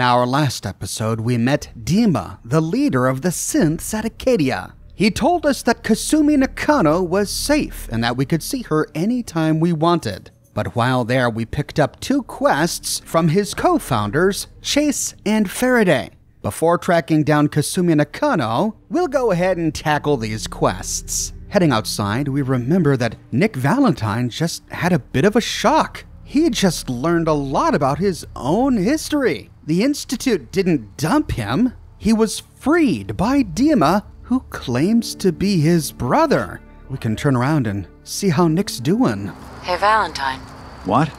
In our last episode, we met Dima, the leader of the synths at Acadia. He told us that Kasumi Nakano was safe and that we could see her anytime we wanted. But while there, we picked up two quests from his co founders, Chase and Faraday. Before tracking down Kasumi Nakano, we'll go ahead and tackle these quests. Heading outside, we remember that Nick Valentine just had a bit of a shock. He just learned a lot about his own history. The Institute didn't dump him, he was freed by Dima who claims to be his brother. We can turn around and see how Nick's doing. Hey, Valentine. What?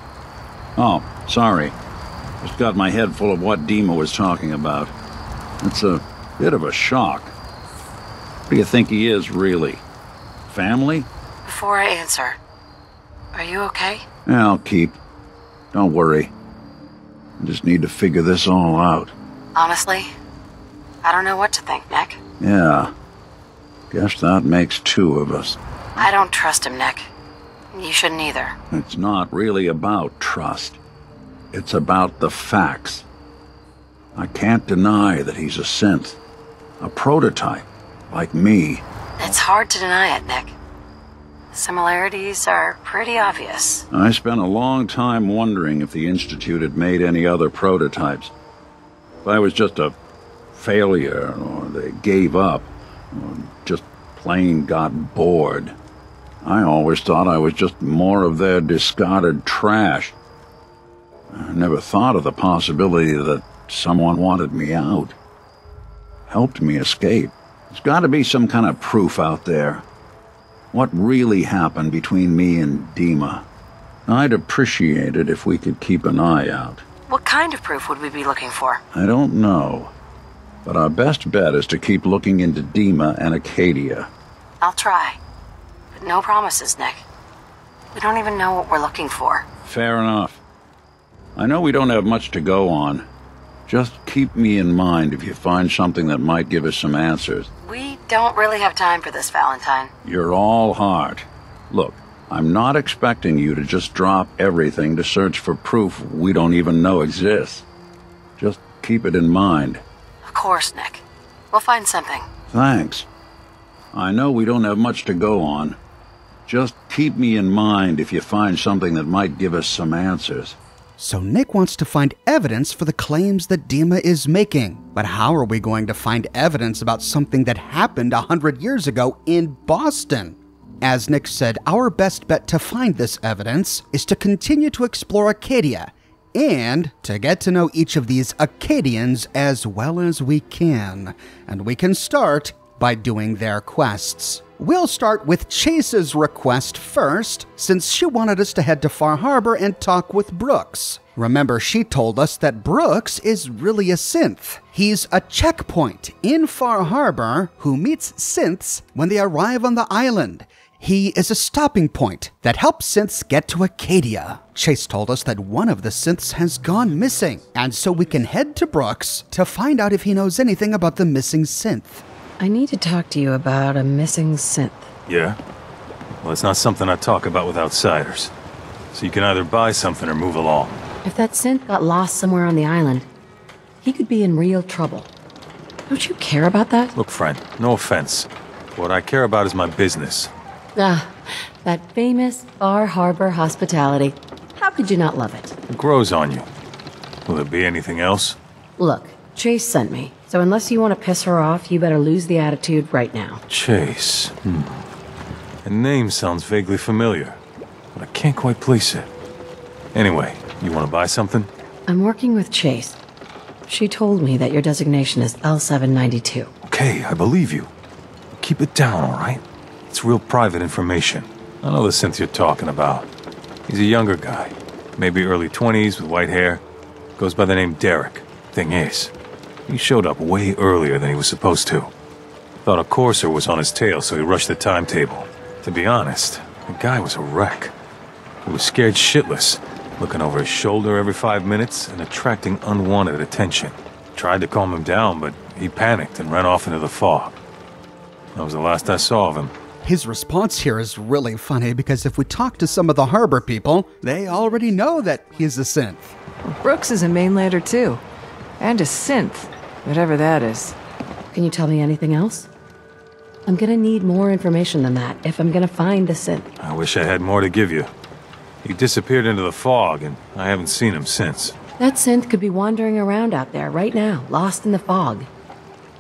Oh, sorry. Just got my head full of what Dima was talking about. It's a bit of a shock. What do you think he is, really? Family? Before I answer, are you okay? I'll keep. Don't worry. I just need to figure this all out. Honestly, I don't know what to think, Nick. Yeah. Guess that makes two of us. I don't trust him, Nick. You shouldn't either. It's not really about trust. It's about the facts. I can't deny that he's a synth. A prototype, like me. It's hard to deny it, Nick. Similarities are pretty obvious. I spent a long time wondering if the Institute had made any other prototypes. If I was just a failure, or they gave up, or just plain got bored. I always thought I was just more of their discarded trash. I never thought of the possibility that someone wanted me out, helped me escape. There's got to be some kind of proof out there. What really happened between me and Dima? I'd appreciate it if we could keep an eye out. What kind of proof would we be looking for? I don't know. But our best bet is to keep looking into Dima and Acadia. I'll try. But no promises, Nick. We don't even know what we're looking for. Fair enough. I know we don't have much to go on. Just keep me in mind if you find something that might give us some answers. We don't really have time for this, Valentine. You're all heart. Look, I'm not expecting you to just drop everything to search for proof we don't even know exists. Just keep it in mind. Of course, Nick. We'll find something. Thanks. I know we don't have much to go on. Just keep me in mind if you find something that might give us some answers. So Nick wants to find evidence for the claims that Dima is making. But how are we going to find evidence about something that happened a hundred years ago in Boston? As Nick said, our best bet to find this evidence is to continue to explore Acadia and to get to know each of these Acadians as well as we can. And we can start by doing their quests. We'll start with Chase's request first, since she wanted us to head to Far Harbor and talk with Brooks. Remember, she told us that Brooks is really a synth. He's a checkpoint in Far Harbor who meets synths when they arrive on the island. He is a stopping point that helps synths get to Acadia. Chase told us that one of the synths has gone missing, and so we can head to Brooks to find out if he knows anything about the missing synth. I need to talk to you about a missing synth. Yeah? Well, it's not something I talk about with outsiders. So you can either buy something or move along. If that synth got lost somewhere on the island, he could be in real trouble. Don't you care about that? Look, friend, no offense. What I care about is my business. Ah, that famous Far Harbor hospitality. How could you not love it? It grows on you. Will there be anything else? Look, Chase sent me. So unless you want to piss her off, you better lose the attitude right now. Chase. Hmm. A name sounds vaguely familiar, but I can't quite place it. Anyway, you want to buy something? I'm working with Chase. She told me that your designation is L792. Okay, I believe you. Keep it down, all right? It's real private information. I know the synth you're talking about. He's a younger guy, maybe early 20s with white hair. Goes by the name Derek. Thing is, he showed up way earlier than he was supposed to. Thought a courser was on his tail, so he rushed the timetable. To be honest, the guy was a wreck. He was scared shitless, looking over his shoulder every five minutes and attracting unwanted attention. Tried to calm him down, but he panicked and ran off into the fog. That was the last I saw of him. His response here is really funny because if we talk to some of the harbor people, they already know that he's a synth. Brooks is a mainlander too. And a synth, whatever that is. Can you tell me anything else? I'm gonna need more information than that if I'm gonna find the synth. I wish I had more to give you. He disappeared into the fog, and I haven't seen him since. That synth could be wandering around out there right now, lost in the fog.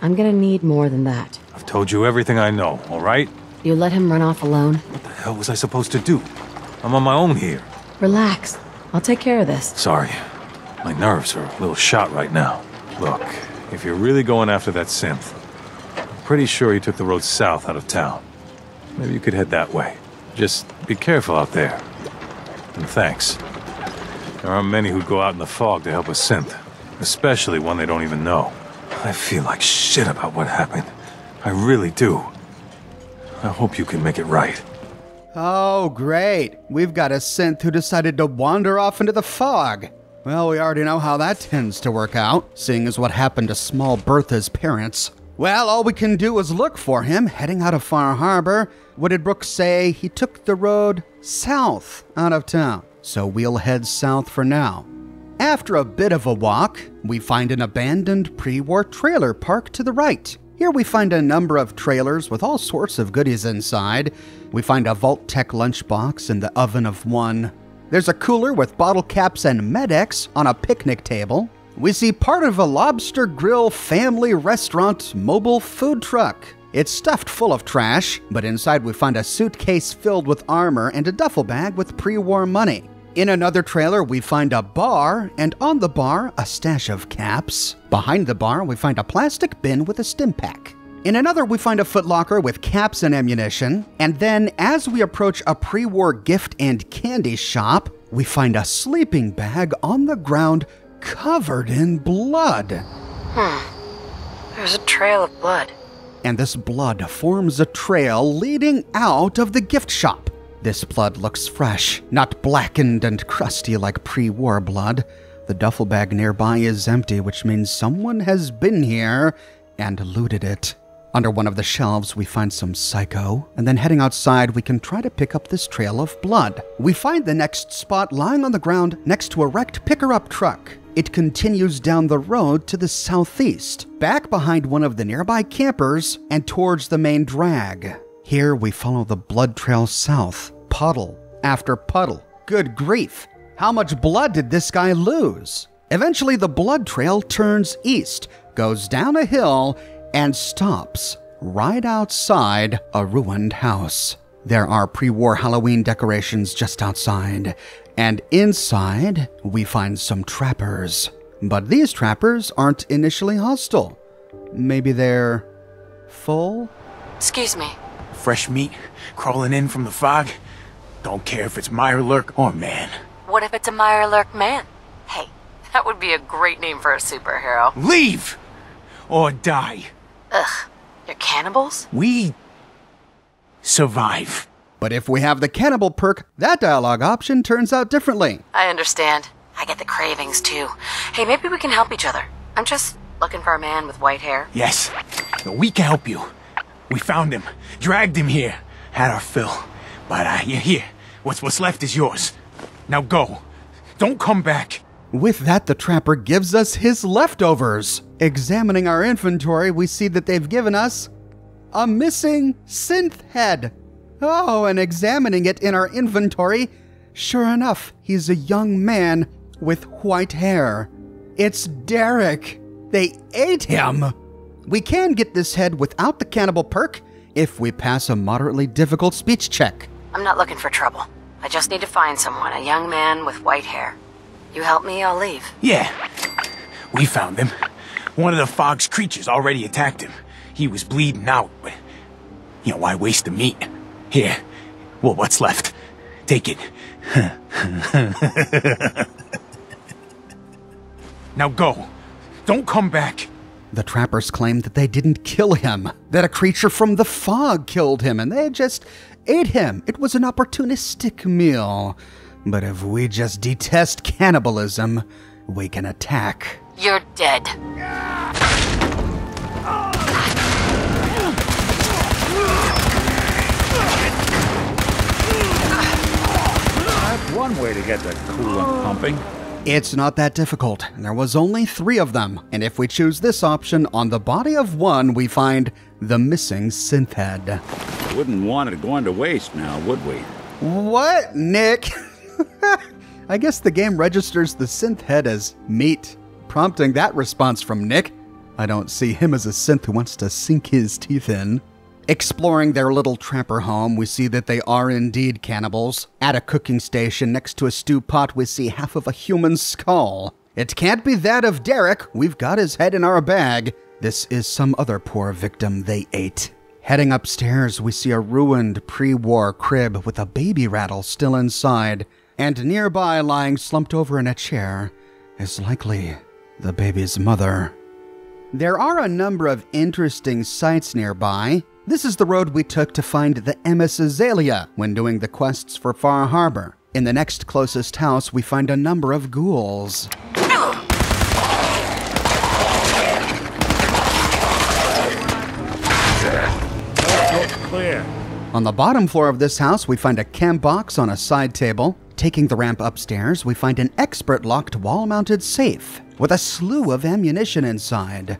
I'm gonna need more than that. I've told you everything I know, all right? You let him run off alone? What the hell was I supposed to do? I'm on my own here. Relax. I'll take care of this. Sorry. My nerves are a little shot right now. Look, if you're really going after that synth, I'm pretty sure he took the road south out of town. Maybe you could head that way. Just be careful out there. And thanks. There aren't many who'd go out in the fog to help a synth, especially one they don't even know. I feel like shit about what happened. I really do. I hope you can make it right. Oh, great. We've got a synth who decided to wander off into the fog. Well, we already know how that tends to work out, seeing as what happened to small Bertha's parents. Well, all we can do is look for him heading out of Far Harbor. What did Brooks say? He took the road south out of town. So we'll head south for now. After a bit of a walk, we find an abandoned pre war trailer park to the right. Here we find a number of trailers with all sorts of goodies inside. We find a Vault-Tec lunchbox in the oven of one. There's a cooler with bottle caps and Med-X on a picnic table. We see part of a lobster grill family restaurant mobile food truck. It's stuffed full of trash, but inside we find a suitcase filled with armor and a duffel bag with pre war money. In another trailer, we find a bar, and on the bar, a stash of caps. Behind the bar, we find a plastic bin with a stimpak. In another, we find a footlocker with caps and ammunition. And then, as we approach a pre war gift and candy shop, we find a sleeping bag on the ground covered in blood. Hmm. There's a trail of blood. And this blood forms a trail leading out of the gift shop. This blood looks fresh, not blackened and crusty like pre war blood. The duffel bag nearby is empty, which means someone has been here and looted it. Under one of the shelves, we find some psycho, and then heading outside, we can try to pick up this trail of blood. We find the next spot lying on the ground next to a wrecked picker up truck. It continues down the road to the southeast, back behind one of the nearby campers, and towards the main drag. Here we follow the blood trail south, puddle after puddle. Good grief! How much blood did this guy lose? Eventually, the blood trail turns east, goes down a hill, and stops right outside a ruined house. There are pre war Halloween decorations just outside, and inside we find some trappers. But these trappers aren't initially hostile. Maybe they're full? Excuse me. Fresh meat crawling in from the fog. Don't care if it's Mirelurk or man. What if it's a Mirelurk man? Hey, that would be a great name for a superhero. Leave! Or die. They're cannibals? We survive. But if we have the cannibal perk, that dialogue option turns out differently. I understand. I get the cravings too. Hey, maybe we can help each other. I'm just looking for a man with white hair. Yes, we can help you. We found him, dragged him here, had our fill. But uh, you're here. What's what's left is yours. Now go. Don't come back. With that, the trapper gives us his leftovers. Examining our inventory, we see that they've given us a missing synth head. Oh, and examining it in our inventory, sure enough, he's a young man with white hair. It's Derek. They ate him. We can get this head without the cannibal perk if we pass a moderately difficult speech check. I'm not looking for trouble. I just need to find someone, a young man with white hair. You help me, I'll leave. Yeah, we found him. One of the fog's creatures already attacked him. He was bleeding out, but you know why waste the meat? Here, well, what's left? Take it. now go. Don't come back. The trappers claim that they didn't kill him, that a creature from the fog killed him, and they just ate him. It was an opportunistic meal. But if we just detest cannibalism, we can attack. You're dead. That's one way to get the coolant pumping. It's not that difficult. There was only three of them, and if we choose this option, on the body of one we find the missing synth head. Wouldn't want it going to waste now, would we? What, Nick? I guess the game registers the synth head as meat, prompting that response from Nick. I don't see him as a synth who wants to sink his teeth in. Exploring their little trapper home, we see that they are indeed cannibals. At a cooking station next to a stew pot, we see half of a human skull. It can't be that of Derek. We've got his head in our bag. This is some other poor victim they ate. Heading upstairs, we see a ruined pre war crib with a baby rattle still inside, and nearby, lying slumped over in a chair, is likely the baby's mother. There are a number of interesting sites nearby. This is the road we took to find the MS Azalea when doing the quests for Far Harbor. In the next closest house, we find a number of ghouls. Clear. On the bottom floor of this house, we find a cam box on a side table. Taking the ramp upstairs, we find an expert locked wall mounted safe with a slew of ammunition inside.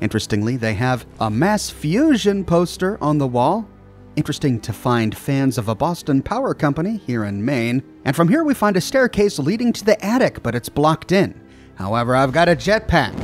Interestingly, they have a mass fusion poster on the wall. Interesting to find fans of a Boston power company here in Maine. And from here, we find a staircase leading to the attic, but it's blocked in. However, I've got a jetpack.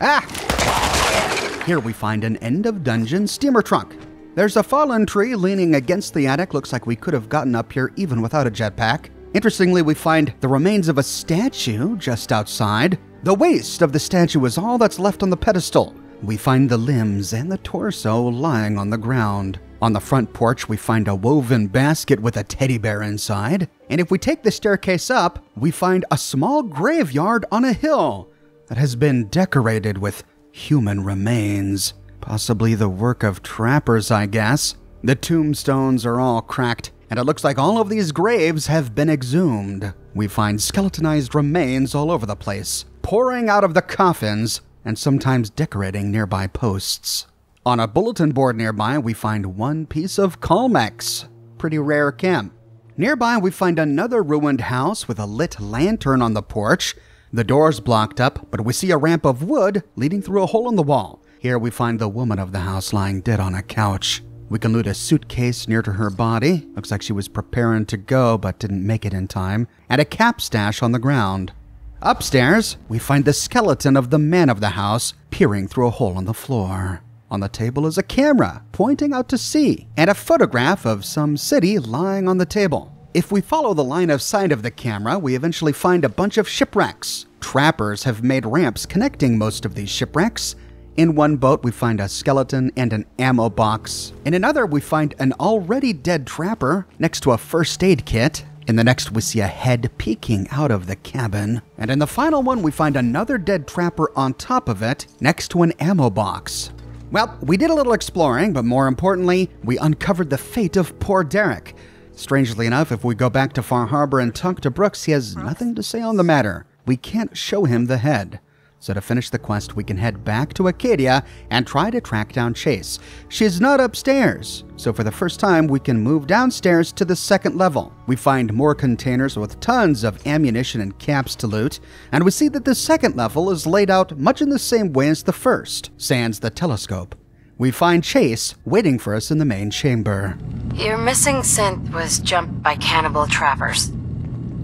Ah! Here we find an end of dungeon steamer trunk. There's a fallen tree leaning against the attic. Looks like we could have gotten up here even without a jetpack. Interestingly, we find the remains of a statue just outside. The waist of the statue is all that's left on the pedestal. We find the limbs and the torso lying on the ground. On the front porch, we find a woven basket with a teddy bear inside. And if we take the staircase up, we find a small graveyard on a hill that has been decorated with human remains. Possibly the work of trappers, I guess. The tombstones are all cracked, and it looks like all of these graves have been exhumed. We find skeletonized remains all over the place, pouring out of the coffins and sometimes decorating nearby posts. On a bulletin board nearby, we find one piece of Calmex. Pretty rare chem. Nearby, we find another ruined house with a lit lantern on the porch. The door's blocked up, but we see a ramp of wood leading through a hole in the wall. Here we find the woman of the house lying dead on a couch. We can loot a suitcase near to her body. Looks like she was preparing to go but didn't make it in time. And a cap stash on the ground. Upstairs, we find the skeleton of the man of the house peering through a hole in the floor. On the table is a camera pointing out to sea and a photograph of some city lying on the table. If we follow the line of sight of the camera, we eventually find a bunch of shipwrecks. Trappers have made ramps connecting most of these shipwrecks. In one boat, we find a skeleton and an ammo box. In another, we find an already dead trapper next to a first aid kit. In the next, we see a head peeking out of the cabin. And in the final one, we find another dead trapper on top of it next to an ammo box. Well, we did a little exploring, but more importantly, we uncovered the fate of poor Derek. Strangely enough, if we go back to Far Harbor and talk to Brooks, he has nothing to say on the matter. We can't show him the head. So to finish the quest, we can head back to Acadia and try to track down Chase. She's not upstairs, so for the first time, we can move downstairs to the second level. We find more containers with tons of ammunition and caps to loot, and we see that the second level is laid out much in the same way as the first, sans the telescope. We find Chase waiting for us in the main chamber. Your missing synth was jumped by cannibal trappers.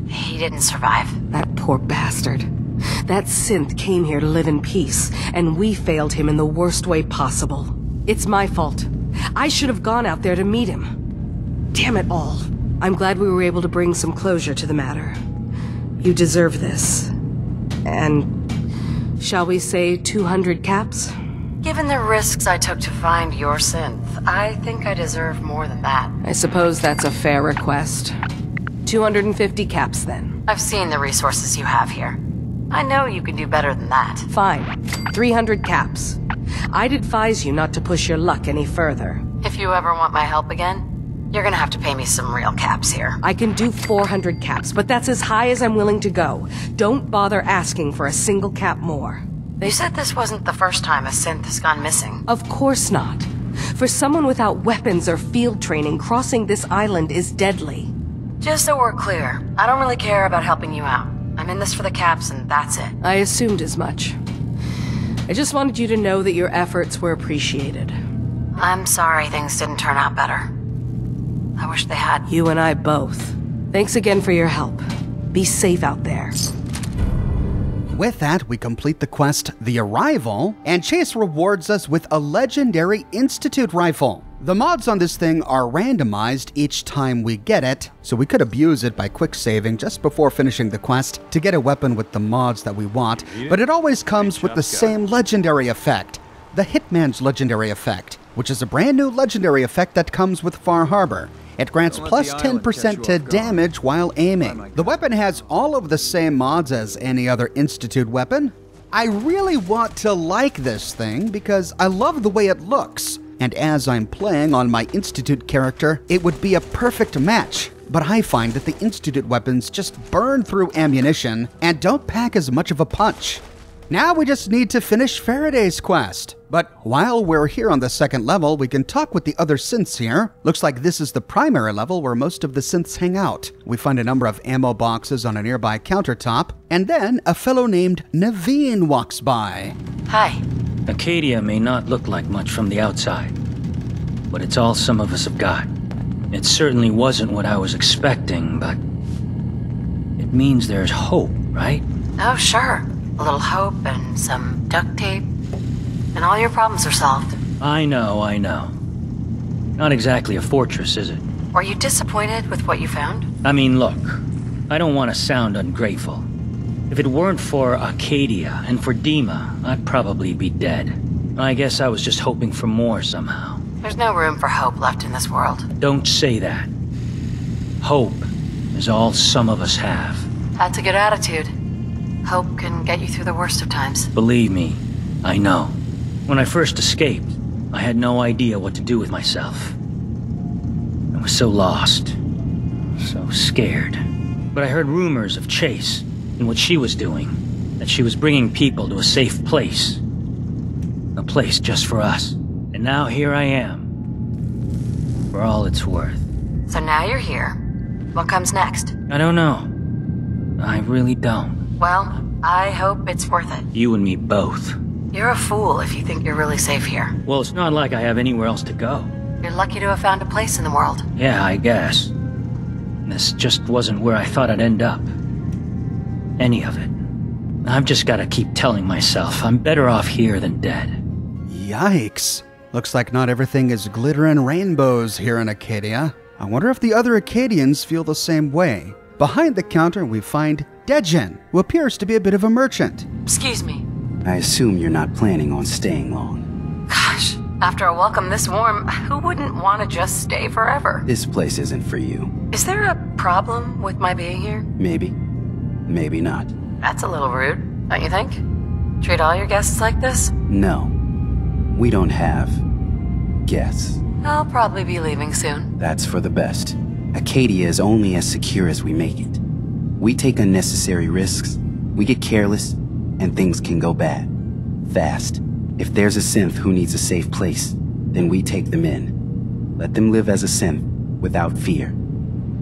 He didn't survive. That poor bastard. That synth came here to live in peace, and we failed him in the worst way possible. It's my fault. I should have gone out there to meet him. Damn it all. I'm glad we were able to bring some closure to the matter. You deserve this. And shall we say 200 caps? Given the risks I took to find your synth, I think I deserve more than that. I suppose that's a fair request. 250 caps then. I've seen the resources you have here. I know you can do better than that. Fine. 300 caps. I'd advise you not to push your luck any further. If you ever want my help again, you're gonna have to pay me some real caps here. I can do 400 caps, but that's as high as I'm willing to go. Don't bother asking for a single cap more. You said this wasn't the first time a synth has gone missing. Of course not. For someone without weapons or field training, crossing this island is deadly. Just so we're clear, I don't really care about helping you out. I'm in this for the caps, and that's it. I assumed as much. I just wanted you to know that your efforts were appreciated. I'm sorry things didn't turn out better. I wish they had. You and I both. Thanks again for your help. Be safe out there. With that, we complete the quest The Arrival, and Chase rewards us with a legendary Institute rifle. The mods on this thing are randomized each time we get it, so we could abuse it by quick saving just before finishing the quest to get a weapon with the mods that we want, but it always comes with the same legendary effect the Hitman's legendary effect, which is a brand new legendary effect that comes with Far Harbor. It grants plus 10% to damage while aiming. The weapon has all of the same mods as any other Institute weapon. I really want to like this thing because I love the way it looks, and as I'm playing on my Institute character, it would be a perfect match. But I find that the Institute weapons just burn through ammunition and don't pack as much of a punch. Now we just need to finish Faraday's quest. But while we're here on the second level, we can talk with the other synths here. Looks like this is the primary level where most of the synths hang out. We find a number of ammo boxes on a nearby countertop, and then a fellow named Naveen walks by. Hi. Acadia may not look like much from the outside, but it's all some of us have got. It certainly wasn't what I was expecting, but it means there's hope, right? Oh, sure. A little hope and some duct tape, and all your problems are solved. I know, I know. Not exactly a fortress, is it? Are you disappointed with what you found? I mean, look, I don't want to sound ungrateful. If it weren't for Acadia and for Dima, I'd probably be dead. I guess I was just hoping for more somehow. There's no room for hope left in this world. Don't say that. Hope is all some of us have. That's a good attitude. Hope can get you through the worst of times. Believe me, I know. When I first escaped, I had no idea what to do with myself. I was so lost, so scared. But I heard rumors of Chase and what she was doing, that she was bringing people to a safe place. A place just for us. And now here I am. For all it's worth. So now you're here. What comes next? I don't know. I really don't. Well, I hope it's worth it. You and me both. You're a fool if you think you're really safe here. Well, it's not like I have anywhere else to go. You're lucky to have found a place in the world. Yeah, I guess. This just wasn't where I thought I'd end up. Any of it. I've just gotta keep telling myself I'm better off here than dead. Yikes. Looks like not everything is glitter and rainbows here in Acadia. I wonder if the other Acadians feel the same way. Behind the counter, we find Dejen, who appears to be a bit of a merchant. Excuse me. I assume you're not planning on staying long. Gosh, after a welcome this warm, who wouldn't want to just stay forever? This place isn't for you. Is there a problem with my being here? Maybe. Maybe not. That's a little rude, don't you think? Treat all your guests like this? No. We don't have guests. I'll probably be leaving soon. That's for the best. Acadia is only as secure as we make it. We take unnecessary risks, we get careless, and things can go bad. Fast. If there's a synth who needs a safe place, then we take them in. Let them live as a synth, without fear.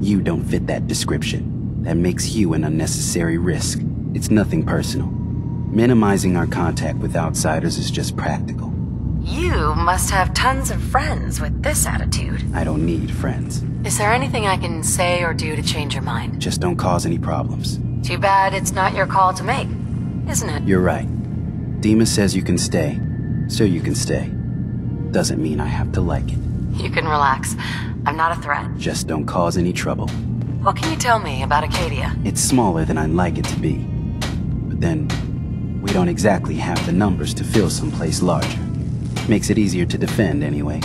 You don't fit that description. That makes you an unnecessary risk. It's nothing personal. Minimizing our contact with outsiders is just practical. You must have tons of friends with this attitude. I don't need friends. Is there anything I can say or do to change your mind? Just don't cause any problems. Too bad it's not your call to make, isn't it? You're right. Dima says you can stay, so you can stay. Doesn't mean I have to like it. You can relax. I'm not a threat. Just don't cause any trouble. What can you tell me about Acadia? It's smaller than I'd like it to be. But then, we don't exactly have the numbers to fill someplace larger. Makes it easier to defend anyway.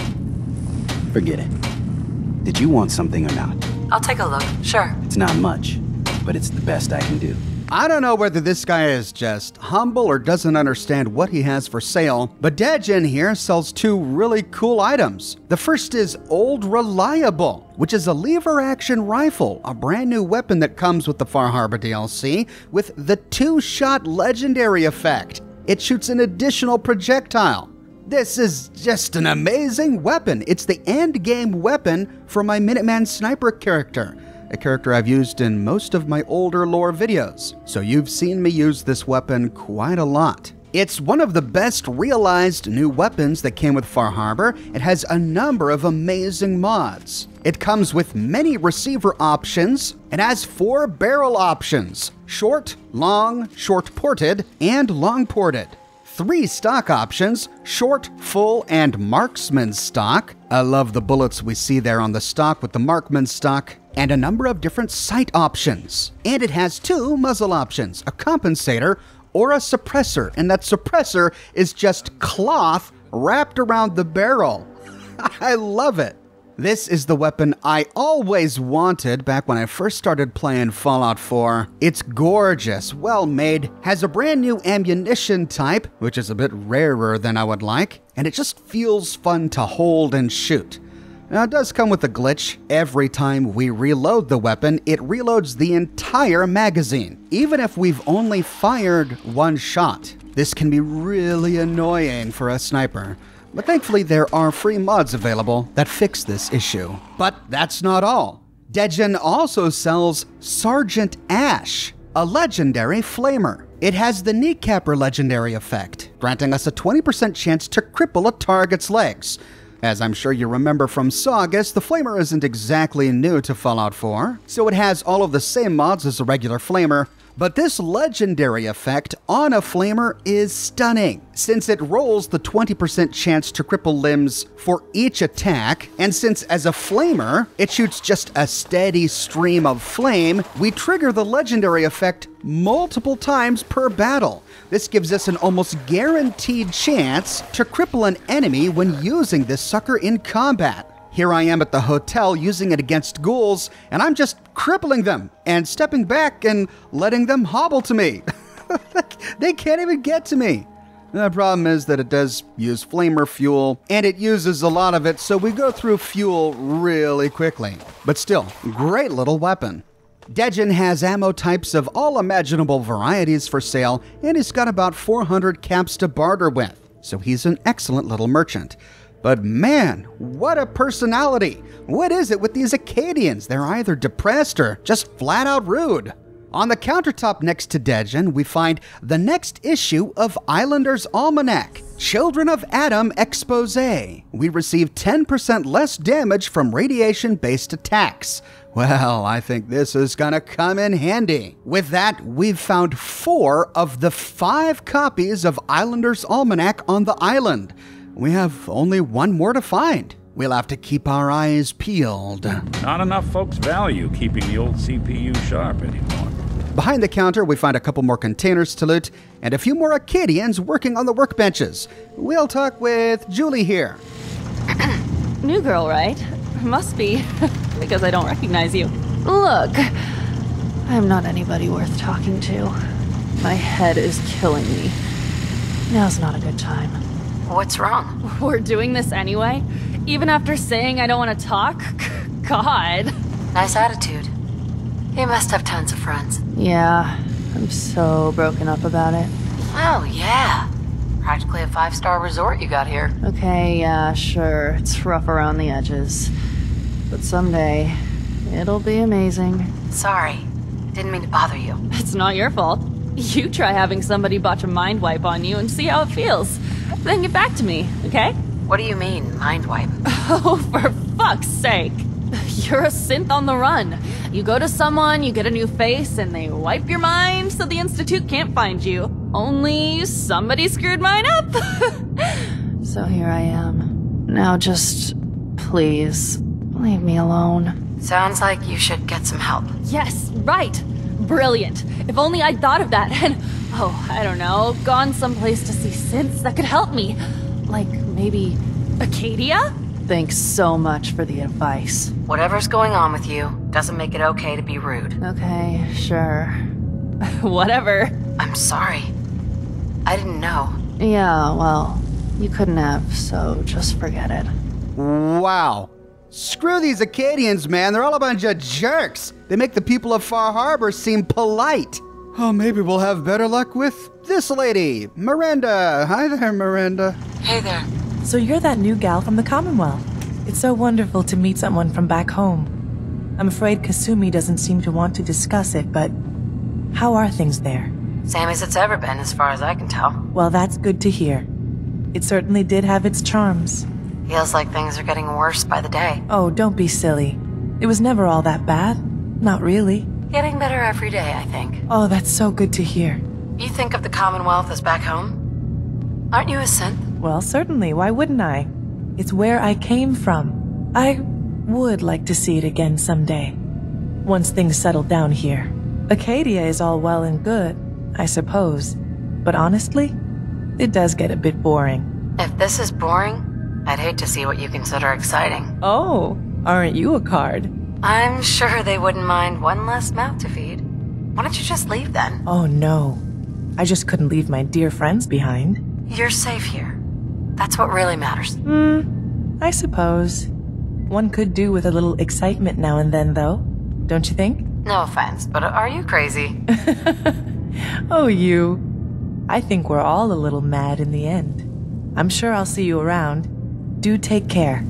Forget it. Did you want something or not? I'll take a look, sure. It's not much, but it's the best I can do. I don't know whether this guy is just humble or doesn't understand what he has for sale, but Dejen here sells two really cool items. The first is Old Reliable, which is a lever action rifle, a brand new weapon that comes with the Far Harbor DLC with the two shot legendary effect. It shoots an additional projectile. This is just an amazing weapon. It's the end game weapon for my Minuteman sniper character. A character I've used in most of my older lore videos, so you've seen me use this weapon quite a lot. It's one of the best realized new weapons that came with Far Harbor. It has a number of amazing mods. It comes with many receiver options. It has four barrel options short, long, short ported, and long ported. Three stock options short, full, and marksman stock. I love the bullets we see there on the stock with the marksman stock. And a number of different sight options. And it has two muzzle options a compensator or a suppressor, and that suppressor is just cloth wrapped around the barrel. I love it. This is the weapon I always wanted back when I first started playing Fallout 4. It's gorgeous, well made, has a brand new ammunition type, which is a bit rarer than I would like, and it just feels fun to hold and shoot. Now, it does come with a glitch. Every time we reload the weapon, it reloads the entire magazine, even if we've only fired one shot. This can be really annoying for a sniper. But thankfully, there are free mods available that fix this issue. But that's not all. Dejen also sells Sergeant Ash, a legendary flamer. It has the kneecapper legendary effect, granting us a 20% chance to cripple a target's legs. As I'm sure you remember from Saugus, the Flamer isn't exactly new to Fallout 4, so it has all of the same mods as a regular Flamer, but this legendary effect on a flamer is stunning, since it rolls the 20% chance to cripple limbs for each attack, and since as a flamer, it shoots just a steady stream of flame, we trigger the legendary effect multiple times per battle. This gives us an almost guaranteed chance to cripple an enemy when using this sucker in combat. Here I am at the hotel using it against ghouls, and I'm just crippling them and stepping back and letting them hobble to me. they can't even get to me. The problem is that it does use flamer fuel, and it uses a lot of it, so we go through fuel really quickly. But still, great little weapon. Dejen has ammo types of all imaginable varieties for sale, and he's got about 400 caps to barter with, so he's an excellent little merchant. But man, what a personality! What is it with these Acadians? They're either depressed or just flat out rude. On the countertop next to Dejen, we find the next issue of Islander's Almanac, Children of Adam Expose. We receive 10% less damage from radiation based attacks. Well, I think this is gonna come in handy. With that, we've found four of the five copies of Islander's Almanac on the island. We have only one more to find. We'll have to keep our eyes peeled. Not enough folks value keeping the old CPU sharp anymore. Behind the counter, we find a couple more containers to loot and a few more Acadians working on the workbenches. We'll talk with Julie here. New girl, right? Must be, because I don't recognize you. Look, I'm not anybody worth talking to. My head is killing me. Now's not a good time. What's wrong? We're doing this anyway? Even after saying I don't want to talk? God. Nice attitude. You must have tons of friends. Yeah, I'm so broken up about it. Oh, yeah. Practically a five star resort you got here. Okay, yeah, sure. It's rough around the edges. But someday, it'll be amazing. Sorry. Didn't mean to bother you. It's not your fault. You try having somebody botch a mind wipe on you and see how it feels. Then get back to me, okay? What do you mean, mind wipe? Oh, for fuck's sake. You're a synth on the run. You go to someone, you get a new face, and they wipe your mind so the Institute can't find you. Only somebody screwed mine up. so here I am. Now just, please, leave me alone. Sounds like you should get some help. Yes, right. Brilliant. If only I'd thought of that and, oh, I don't know, gone someplace to see synths that could help me. Like maybe Acadia? Thanks so much for the advice. Whatever's going on with you doesn't make it okay to be rude. Okay, sure. Whatever. I'm sorry. I didn't know. Yeah, well, you couldn't have, so just forget it. Wow. Screw these Acadians, man. They're all a bunch of jerks. They make the people of Far Harbor seem polite. Oh, maybe we'll have better luck with this lady, Miranda. Hi there, Miranda. Hey there. So you're that new gal from the Commonwealth. It's so wonderful to meet someone from back home. I'm afraid Kasumi doesn't seem to want to discuss it, but how are things there? Same as it's ever been, as far as I can tell. Well, that's good to hear. It certainly did have its charms. Feels like things are getting worse by the day. Oh, don't be silly. It was never all that bad. Not really. Getting better every day, I think. Oh, that's so good to hear. You think of the Commonwealth as back home? Aren't you a synth? Well, certainly. Why wouldn't I? It's where I came from. I would like to see it again someday. Once things settle down here. Acadia is all well and good, I suppose. But honestly, it does get a bit boring. If this is boring, I'd hate to see what you consider exciting. Oh, aren't you a card? I'm sure they wouldn't mind one less mouth to feed. Why don't you just leave then? Oh no. I just couldn't leave my dear friends behind. You're safe here. That's what really matters. Hmm, I suppose. One could do with a little excitement now and then, though. Don't you think? No offense, but are you crazy? oh, you. I think we're all a little mad in the end. I'm sure I'll see you around. Do take care.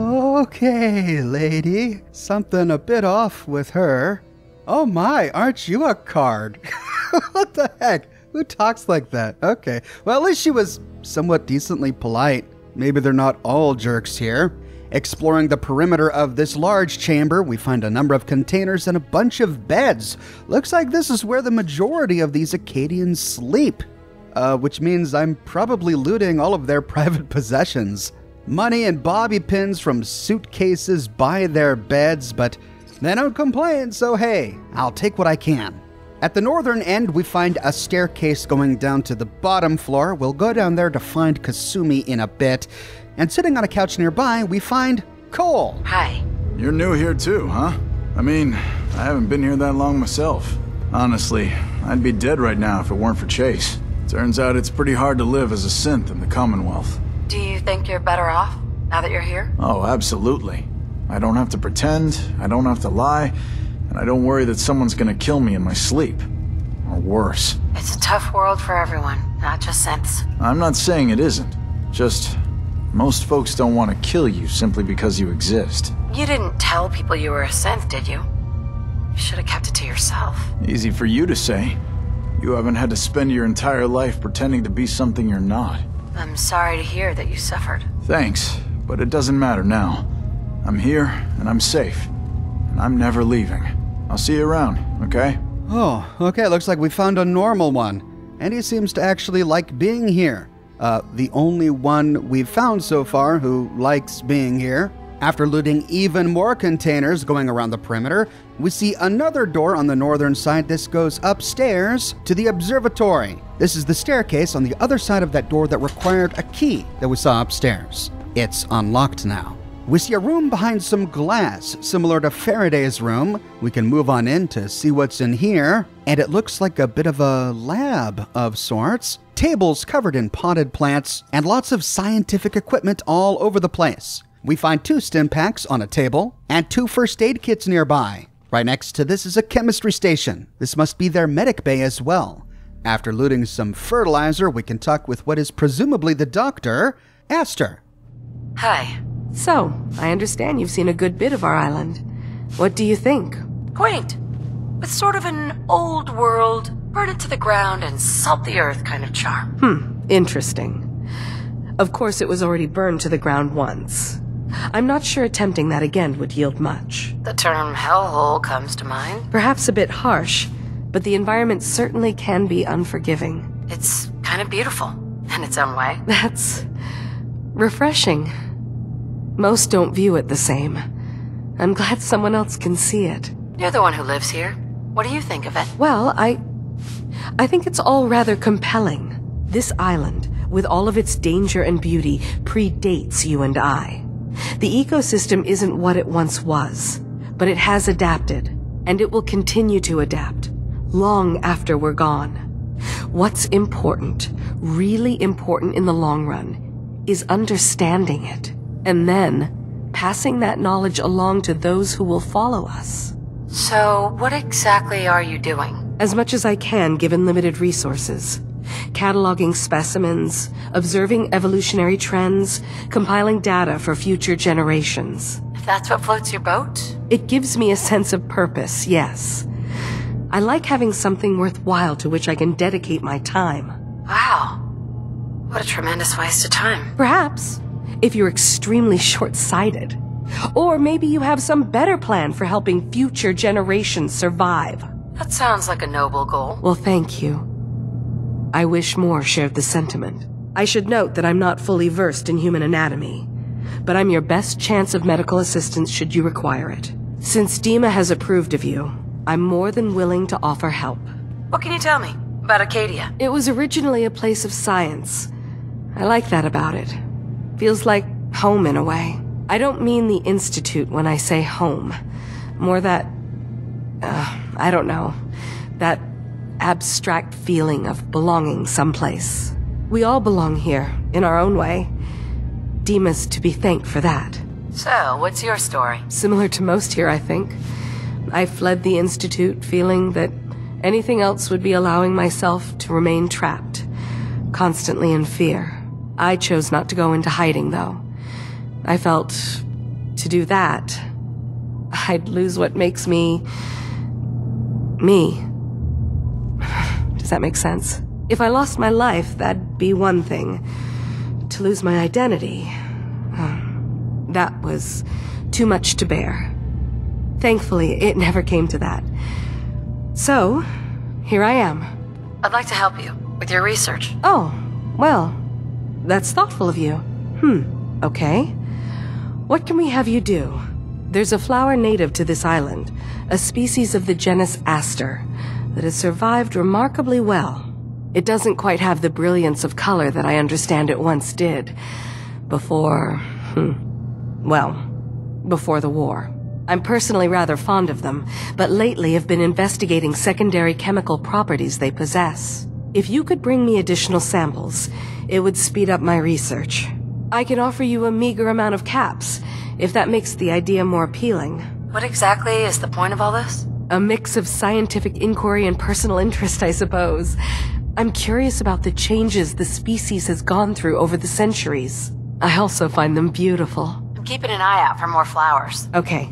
Okay, lady. Something a bit off with her. Oh my, aren't you a card? what the heck? Who talks like that? Okay. Well, at least she was somewhat decently polite. Maybe they're not all jerks here. Exploring the perimeter of this large chamber, we find a number of containers and a bunch of beds. Looks like this is where the majority of these Acadians sleep. Uh, which means I'm probably looting all of their private possessions. Money and bobby pins from suitcases by their beds, but they don't complain, so hey, I'll take what I can. At the northern end, we find a staircase going down to the bottom floor. We'll go down there to find Kasumi in a bit. And sitting on a couch nearby, we find Cole. Hi. You're new here too, huh? I mean, I haven't been here that long myself. Honestly, I'd be dead right now if it weren't for Chase. Turns out it's pretty hard to live as a synth in the Commonwealth. Do you think you're better off now that you're here? Oh, absolutely. I don't have to pretend, I don't have to lie, and I don't worry that someone's gonna kill me in my sleep. Or worse. It's a tough world for everyone, not just synths. I'm not saying it isn't. Just, most folks don't want to kill you simply because you exist. You didn't tell people you were a synth, did you? You should have kept it to yourself. Easy for you to say. You haven't had to spend your entire life pretending to be something you're not. I'm sorry to hear that you suffered. Thanks, but it doesn't matter now. I'm here, and I'm safe. And I'm never leaving. I'll see you around, okay? Oh, okay, looks like we found a normal one. And he seems to actually like being here. Uh, the only one we've found so far who likes being here. After looting even more containers going around the perimeter, we see another door on the northern side. This goes upstairs to the observatory. This is the staircase on the other side of that door that required a key that we saw upstairs. It's unlocked now. We see a room behind some glass, similar to Faraday's room. We can move on in to see what's in here, and it looks like a bit of a lab of sorts. Tables covered in potted plants, and lots of scientific equipment all over the place. We find two stimpaks on a table and two first aid kits nearby. Right next to this is a chemistry station. This must be their medic bay as well. After looting some fertilizer, we can talk with what is presumably the doctor, Aster. Hi. So, I understand you've seen a good bit of our island. What do you think? Quaint. With sort of an old world, burn it to the ground and salt the earth kind of charm. Hmm, interesting. Of course, it was already burned to the ground once. I'm not sure attempting that again would yield much. The term hellhole comes to mind. Perhaps a bit harsh, but the environment certainly can be unforgiving. It's kind of beautiful, in its own way. That's refreshing. Most don't view it the same. I'm glad someone else can see it. You're the one who lives here. What do you think of it? Well, I. I think it's all rather compelling. This island, with all of its danger and beauty, predates you and I. The ecosystem isn't what it once was, but it has adapted, and it will continue to adapt, long after we're gone. What's important, really important in the long run, is understanding it, and then passing that knowledge along to those who will follow us. So, what exactly are you doing? As much as I can given limited resources cataloging specimens, observing evolutionary trends, compiling data for future generations. If That's what floats your boat? It gives me a sense of purpose, yes. I like having something worthwhile to which I can dedicate my time. Wow. What a tremendous waste of time. Perhaps, if you're extremely short sighted. Or maybe you have some better plan for helping future generations survive. That sounds like a noble goal. Well, thank you. I wish more shared the sentiment. I should note that I'm not fully versed in human anatomy, but I'm your best chance of medical assistance should you require it. Since Dima has approved of you, I'm more than willing to offer help. What can you tell me about Acadia? It was originally a place of science. I like that about it. Feels like home in a way. I don't mean the Institute when I say home. More that. Uh, I don't know. That abstract feeling of belonging someplace. We all belong here, in our own way. Dima's to be thanked for that. So, what's your story? Similar to most here, I think. I fled the Institute feeling that anything else would be allowing myself to remain trapped, constantly in fear. I chose not to go into hiding, though. I felt to do that, I'd lose what makes me. me. Does that make sense? If I lost my life, that'd be one thing. To lose my identity, that was too much to bear. Thankfully, it never came to that. So, here I am. I'd like to help you with your research. Oh, well, that's thoughtful of you. Hmm, okay. What can we have you do? There's a flower native to this island, a species of the genus Aster, that has survived remarkably well. It doesn't quite have the brilliance of color that I understand it once did. Before. Hmm, well, before the war. I'm personally rather fond of them, but lately have been investigating secondary chemical properties they possess. If you could bring me additional samples, it would speed up my research. I can offer you a meager amount of caps, if that makes the idea more appealing. What exactly is the point of all this? A mix of scientific inquiry and personal interest, I suppose. I'm curious about the changes the species has gone through over the centuries. I also find them beautiful. I'm keeping an eye out for more flowers. Okay,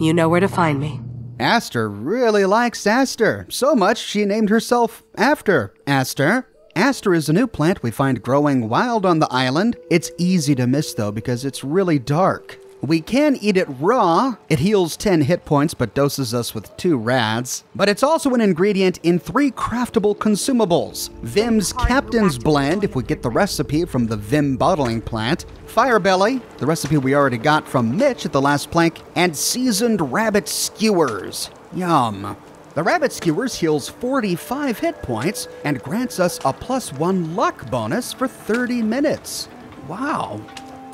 you know where to find me. Aster really likes Aster, so much she named herself after Aster. Aster is a new plant we find growing wild on the island. It's easy to miss though because it's really dark. We can eat it raw. It heals 10 hit points but doses us with 2 rads. But it's also an ingredient in 3 craftable consumables. Vim's Captain's Blend, if we get the recipe from the Vim bottling plant. Firebelly, the recipe we already got from Mitch at the last plank. And Seasoned Rabbit Skewers. Yum. The Rabbit Skewers heals 45 hit points and grants us a plus 1 luck bonus for 30 minutes. Wow.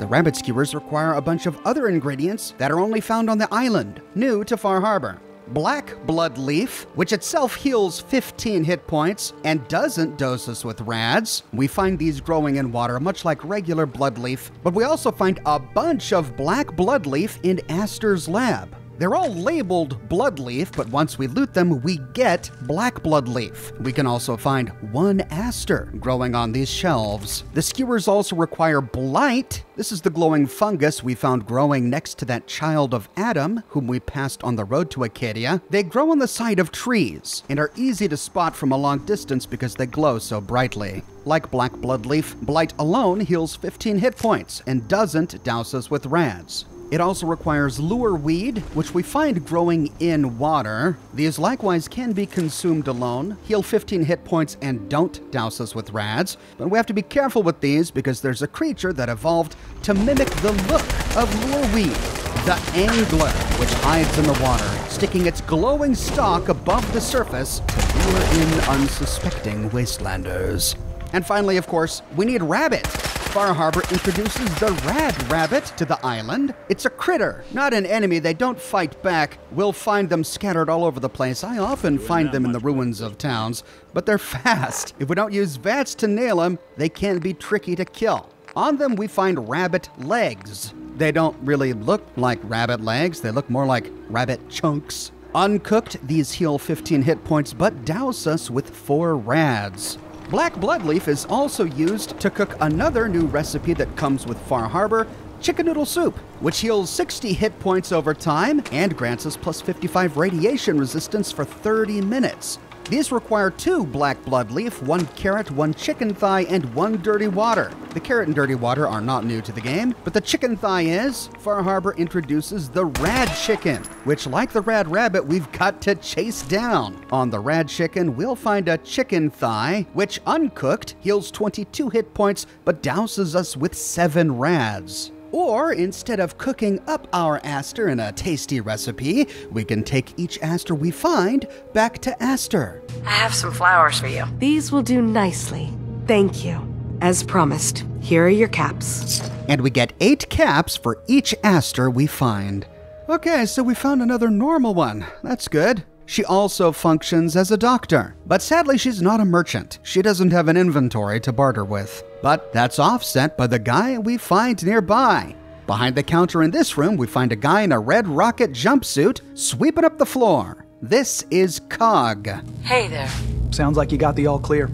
The rabbit skewers require a bunch of other ingredients that are only found on the island, new to Far Harbor. Black Blood Leaf, which itself heals 15 hit points and doesn't dose us with rads. We find these growing in water much like regular blood leaf, but we also find a bunch of black blood leaf in Aster's lab. They're all labeled blood leaf, but once we loot them, we get black blood leaf. We can also find one aster growing on these shelves. The skewers also require blight. This is the glowing fungus we found growing next to that child of Adam, whom we passed on the road to Acadia. They grow on the side of trees and are easy to spot from a long distance because they glow so brightly. Like Black Blood Leaf, Blight alone heals 15 hit points and doesn't douse us with rads. It also requires lure weed, which we find growing in water. These likewise can be consumed alone, heal 15 hit points, and don't douse us with rads. But we have to be careful with these because there's a creature that evolved to mimic the look of lure weed. The angler, which hides in the water, sticking its glowing stalk above the surface to lure in unsuspecting wastelanders. And finally, of course, we need rabbit. Far Harbor introduces the Rad Rabbit to the island. It's a critter, not an enemy. They don't fight back. We'll find them scattered all over the place. I often find them in the ruins of towns, but they're fast. If we don't use VATS to nail them, they can be tricky to kill. On them, we find rabbit legs. They don't really look like rabbit legs, they look more like rabbit chunks. Uncooked, these heal 15 hit points but douse us with 4 rads. Black blood leaf is also used to cook another new recipe that comes with Far Harbor chicken noodle soup, which heals 60 hit points over time and grants us plus 55 radiation resistance for 30 minutes. These require two black blood leaf, one carrot, one chicken thigh, and one dirty water. The carrot and dirty water are not new to the game, but the chicken thigh is. Far Harbor introduces the rad chicken, which, like the rad rabbit, we've got to chase down. On the rad chicken, we'll find a chicken thigh, which, uncooked, heals 22 hit points but douses us with 7 rads. Or instead of cooking up our aster in a tasty recipe, we can take each aster we find back to aster. I have some flowers for you. These will do nicely. Thank you. As promised, here are your caps. And we get eight caps for each aster we find. Okay, so we found another normal one. That's good. She also functions as a doctor, but sadly she's not a merchant. She doesn't have an inventory to barter with. But that's offset by the guy we find nearby. Behind the counter in this room, we find a guy in a red rocket jumpsuit sweeping up the floor. This is Cog. Hey there. Sounds like you got the all clear.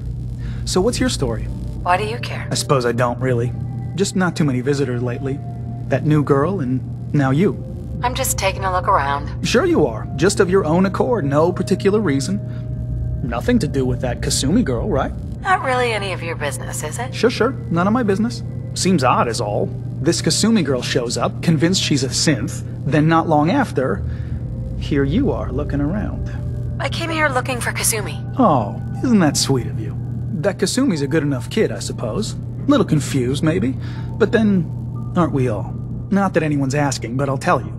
So what's your story? Why do you care? I suppose I don't really. Just not too many visitors lately. That new girl and now you. I'm just taking a look around. Sure you are. Just of your own accord, no particular reason. Nothing to do with that Kasumi girl, right? Not really any of your business, is it? Sure, sure. None of my business. Seems odd is all. This Kasumi girl shows up, convinced she's a synth, then not long after, here you are looking around. I came here looking for Kasumi. Oh, isn't that sweet of you? That Kasumi's a good enough kid, I suppose. A little confused, maybe. But then, aren't we all? Not that anyone's asking, but I'll tell you.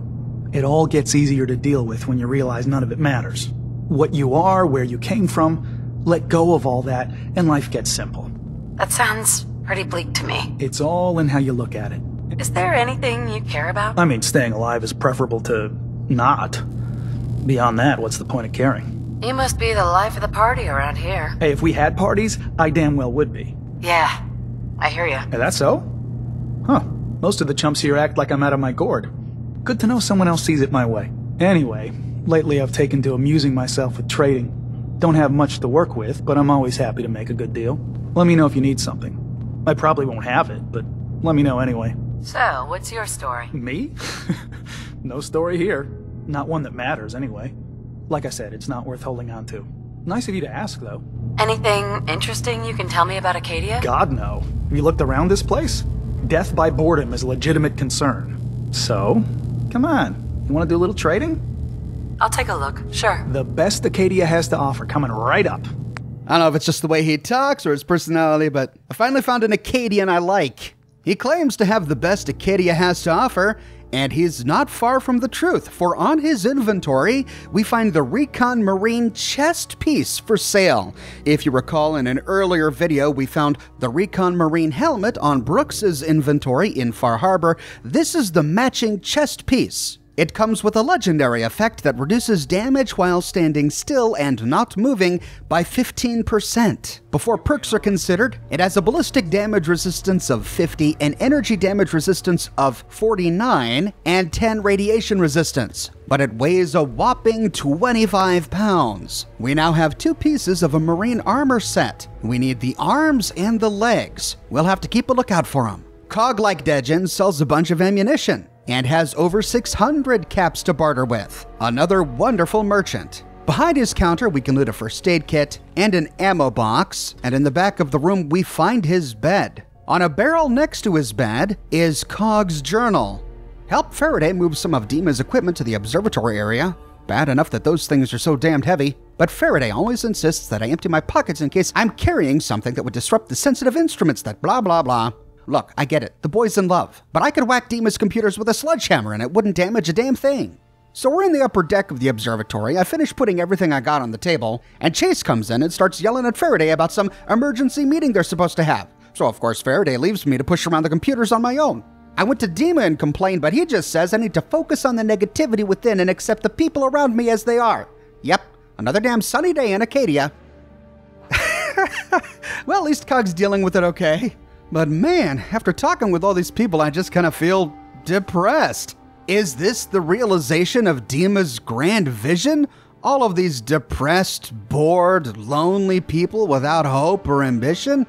It all gets easier to deal with when you realize none of it matters. What you are, where you came from, let go of all that, and life gets simple. That sounds pretty bleak to me. It's all in how you look at it. Is there anything you care about? I mean, staying alive is preferable to not. Beyond that, what's the point of caring? You must be the life of the party around here. Hey, if we had parties, I damn well would be. Yeah, I hear ya. Is that so? Huh. Most of the chumps here act like I'm out of my gourd. Good to know someone else sees it my way. Anyway, lately I've taken to amusing myself with trading. Don't have much to work with, but I'm always happy to make a good deal. Let me know if you need something. I probably won't have it, but let me know anyway. So, what's your story? Me? no story here. Not one that matters, anyway. Like I said, it's not worth holding on to. Nice of you to ask, though. Anything interesting you can tell me about Acadia? God, no. Have you looked around this place? Death by boredom is a legitimate concern. So, come on. You want to do a little trading? I'll take a look, sure. The best Acadia has to offer coming right up. I don't know if it's just the way he talks or his personality, but I finally found an Acadian I like. He claims to have the best Acadia has to offer, and he's not far from the truth, for on his inventory, we find the Recon Marine chest piece for sale. If you recall, in an earlier video, we found the Recon Marine helmet on Brooks's inventory in Far Harbor. This is the matching chest piece. It comes with a legendary effect that reduces damage while standing still and not moving by 15%. Before perks are considered, it has a ballistic damage resistance of 50, an energy damage resistance of 49, and 10 radiation resistance. But it weighs a whopping 25 pounds. We now have two pieces of a marine armor set. We need the arms and the legs. We'll have to keep a lookout for them. Cog like Dejen sells a bunch of ammunition and has over 600 caps to barter with. Another wonderful merchant. Behind his counter, we can loot a first aid kit and an ammo box, and in the back of the room, we find his bed. On a barrel next to his bed is Cog's journal. Help Faraday move some of Dima's equipment to the observatory area. Bad enough that those things are so damned heavy, but Faraday always insists that I empty my pockets in case I'm carrying something that would disrupt the sensitive instruments that blah blah blah. Look, I get it. The boy's in love. But I could whack Dima's computers with a sledgehammer and it wouldn't damage a damn thing. So we're in the upper deck of the observatory. I finish putting everything I got on the table, and Chase comes in and starts yelling at Faraday about some emergency meeting they're supposed to have. So, of course, Faraday leaves me to push around the computers on my own. I went to Dima and complained, but he just says I need to focus on the negativity within and accept the people around me as they are. Yep, another damn sunny day in Acadia. well, at least Cog's dealing with it okay. But man, after talking with all these people, I just kind of feel depressed. Is this the realization of Dima's grand vision? All of these depressed, bored, lonely people without hope or ambition?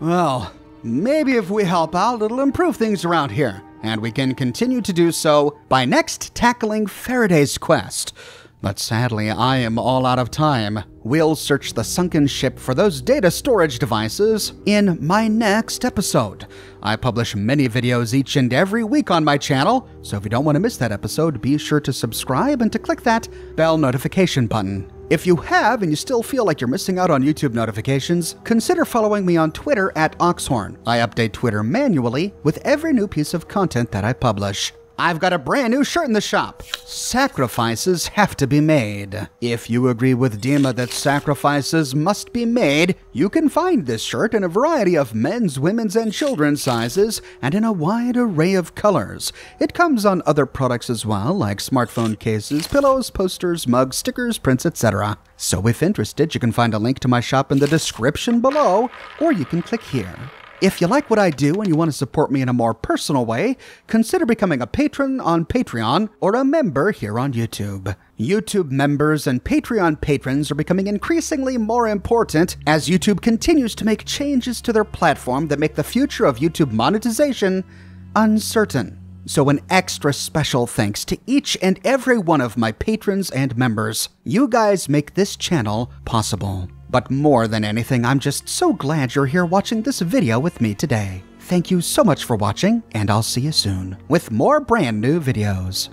Well, maybe if we help out, it'll improve things around here. and we can continue to do so by next tackling Faraday's quest. But sadly, I am all out of time. We'll search the sunken ship for those data storage devices in my next episode. I publish many videos each and every week on my channel, so if you don't want to miss that episode, be sure to subscribe and to click that bell notification button. If you have and you still feel like you're missing out on YouTube notifications, consider following me on Twitter at Oxhorn. I update Twitter manually with every new piece of content that I publish. I've got a brand new shirt in the shop. Sacrifices have to be made. If you agree with Dima that sacrifices must be made, you can find this shirt in a variety of men's, women's, and children's sizes and in a wide array of colors. It comes on other products as well, like smartphone cases, pillows, posters, mugs, stickers, prints, etc. So if interested, you can find a link to my shop in the description below, or you can click here. If you like what I do and you want to support me in a more personal way, consider becoming a patron on Patreon or a member here on YouTube. YouTube members and Patreon patrons are becoming increasingly more important as YouTube continues to make changes to their platform that make the future of YouTube monetization uncertain. So, an extra special thanks to each and every one of my patrons and members. You guys make this channel possible. But more than anything, I'm just so glad you're here watching this video with me today. Thank you so much for watching, and I'll see you soon with more brand new videos.